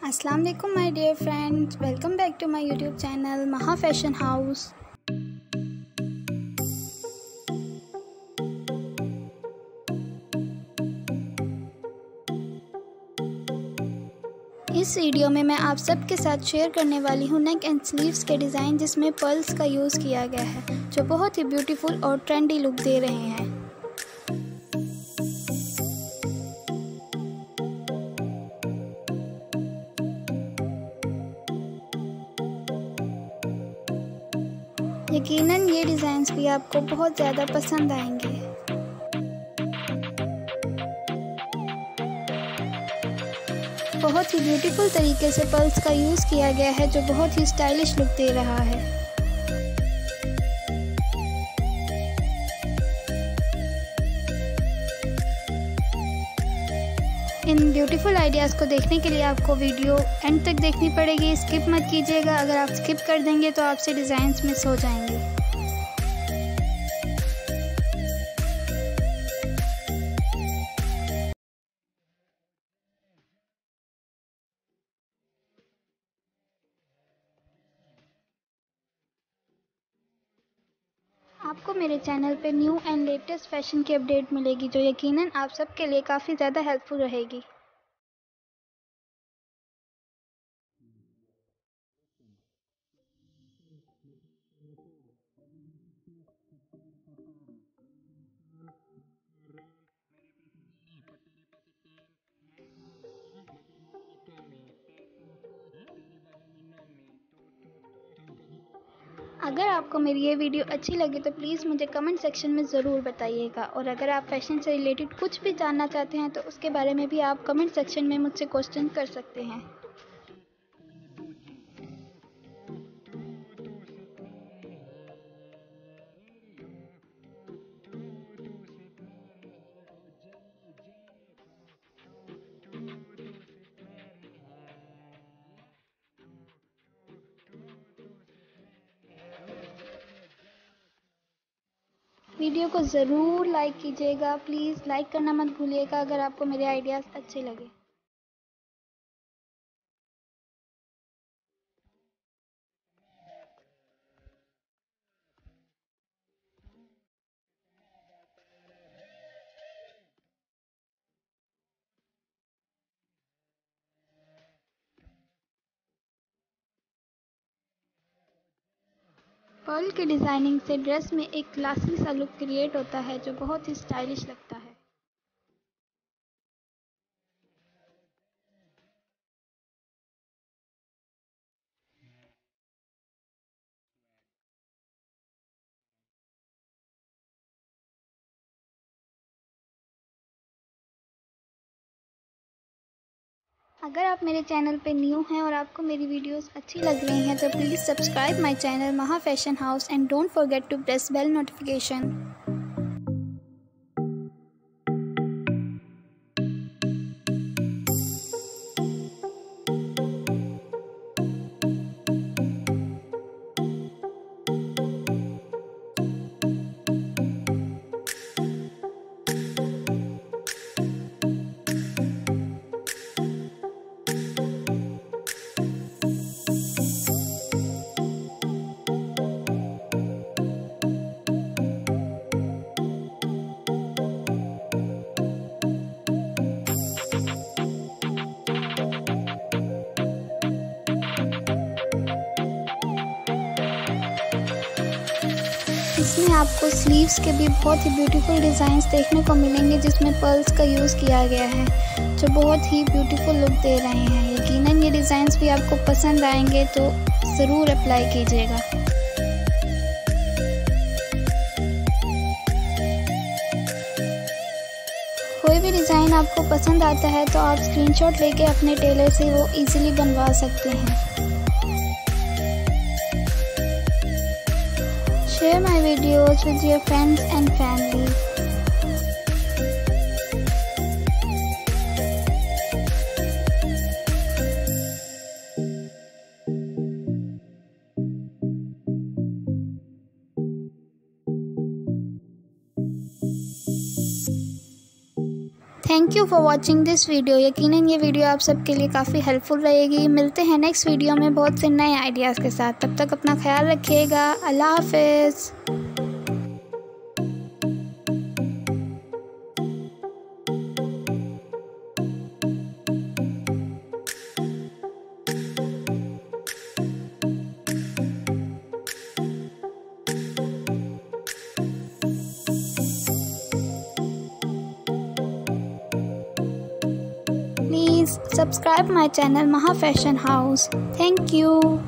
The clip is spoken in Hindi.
अस्सलाम वालेकुम my dear friends welcome back to my YouTube channel Maha fashion house इस वीडियो में मैं आप सबके साथ शेयर करने वाली हूँ नेक एंड स्लीव्स के डिज़ाइन जिसमें पर्ल्स का यूज़ किया गया है, जो बहुत ही ब्यूटीफुल और ट्रेंडी लुक दे रहे हैं। यकीनन ये डिज़ाइंस भी आपको बहुत ज़्यादा पसंद आएँगे। बहुत ही ब्यूटीफुल तरीके से पल्स का यूज़ किया गया है, जो बहुत ही स्टाइलिश लुक दे रहा है। इन ब्यूटीफुल आइडियाज़ को देखने के लिए आपको वीडियो एंड तक देखनी पड़ेगी। स्किप मत कीजिएगा। अगर आप स्किप कर देंगे तो आपसे डिज़ाइंस मिस हो जाएँगे। आपको मेरे चैनल पे न्यू एंड लेटेस्ट फ़ैशन की अपडेट मिलेगी, जो यकीनन आप सबके लिए काफ़ी ज़्यादा हेल्पफुल रहेगी। अगर आपको मेरी ये वीडियो अच्छी लगी तो प्लीज़ मुझे कमेंट सेक्शन में ज़रूर बताइएगा। और अगर आप फ़ैशन से रिलेटेड कुछ भी जानना चाहते हैं तो उसके बारे में भी आप कमेंट सेक्शन में मुझसे क्वेश्चन कर सकते हैं। वीडियो को ज़रूर लाइक कीजिएगा। प्लीज़ लाइक करना मत भूलिएगा अगर आपको मेरे आइडियाज़ अच्छे लगे। पर्ल के डिज़ाइनिंग से ड्रेस में एक क्लासी सा लुक क्रिएट होता है, जो बहुत ही स्टाइलिश लगता है। अगर आप मेरे चैनल पे न्यू हैं और आपको मेरी वीडियोस अच्छी लग रही हैं तो please subscribe my channel Maha fashion house and don't forget to press bell notification. इसमें आपको स्लीव्स के भी बहुत ही ब्यूटीफुल डिज़ाइंस देखने को मिलेंगे, जिसमें पर्ल्स का यूज़ किया गया है, जो बहुत ही ब्यूटीफुल लुक दे रहे हैं। यकीनन ये डिज़ाइंस भी आपको पसंद आएँगे तो ज़रूर अप्लाई कीजिएगा। कोई भी डिज़ाइन आपको पसंद आता है तो आप स्क्रीनशॉट लेके अपने टेलर से वो इजीली बनवा सकते हैं। Share my videos with your friends and family. Thank you for watching this video यकीनन ये वीडियो आप सबके लिए काफ़ी हेल्पफुल रहेगी। मिलते हैं नेक्स्ट वीडियो में बहुत से नए आइडियाज़ के साथ। तब तक अपना ख्याल रखिएगा। अल्लाह हाफिज़। Please subscribe my channel Maha Fashion House. Thank you.